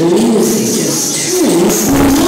Music just turns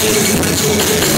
I'm gonna go to the